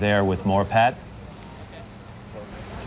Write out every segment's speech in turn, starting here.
There with more, Pat.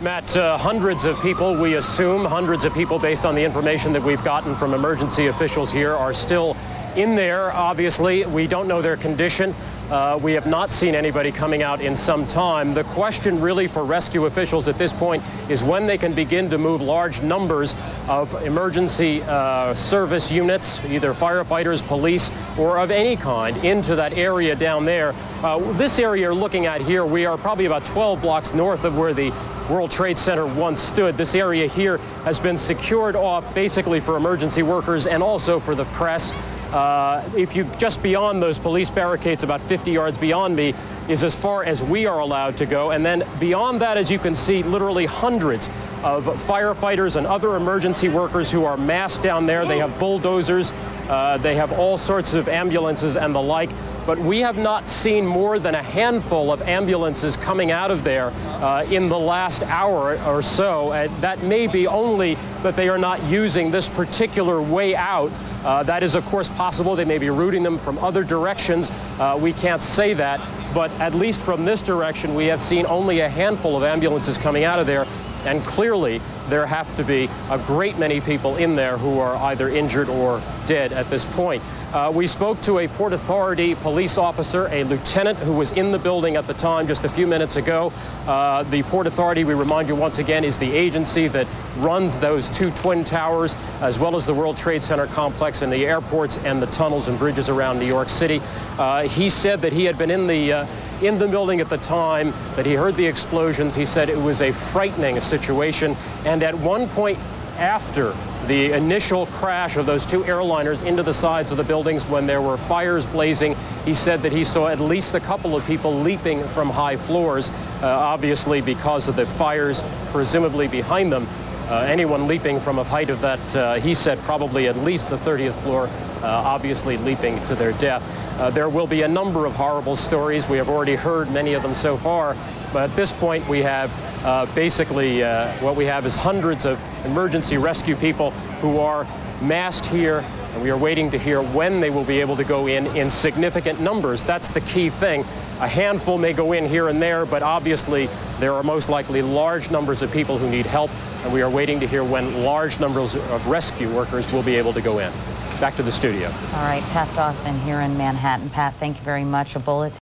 Matt, uh, hundreds of people, we assume hundreds of people based on the information that we've gotten from emergency officials here are still in there, obviously. We don't know their condition. Uh, we have not seen anybody coming out in some time. The question really for rescue officials at this point is when they can begin to move large numbers of emergency uh, service units, either firefighters, police, or of any kind, into that area down there. Uh, this area you're looking at here, we are probably about 12 blocks north of where the World Trade Center once stood. This area here has been secured off basically for emergency workers and also for the press. Uh, if you just beyond those police barricades, about 50 yards beyond me, is as far as we are allowed to go. And then beyond that, as you can see, literally hundreds of firefighters and other emergency workers who are massed down there. They have bulldozers, uh, they have all sorts of ambulances and the like. But we have not seen more than a handful of ambulances coming out of there uh, in the last hour or so. Uh, that may be only that they are not using this particular way out uh, that is, of course, possible. They may be routing them from other directions. Uh, we can't say that. But at least from this direction, we have seen only a handful of ambulances coming out of there. And clearly, there have to be a great many people in there who are either injured or dead at this point. Uh, we spoke to a Port Authority police officer, a lieutenant who was in the building at the time just a few minutes ago. Uh, the Port Authority, we remind you once again, is the agency that runs those two twin towers, as well as the World Trade Center complex and the airports and the tunnels and bridges around New York City. Uh, he said that he had been in the uh, in the building at the time, that he heard the explosions. He said it was a frightening situation, and at one point after the initial crash of those two airliners into the sides of the buildings when there were fires blazing. He said that he saw at least a couple of people leaping from high floors, uh, obviously because of the fires presumably behind them. Uh, anyone leaping from a height of that, uh, he said probably at least the 30th floor, uh, obviously leaping to their death. Uh, there will be a number of horrible stories. We have already heard many of them so far, but at this point we have uh, basically what we have is hundreds of emergency rescue people who are massed here and we are waiting to hear when they will be able to go in in significant numbers. That's the key thing. A handful may go in here and there, but obviously there are most likely large numbers of people who need help, and we are waiting to hear when large numbers of rescue workers will be able to go in. Back to the studio. All right, Pat Dawson here in Manhattan. Pat, thank you very much. A bulletin.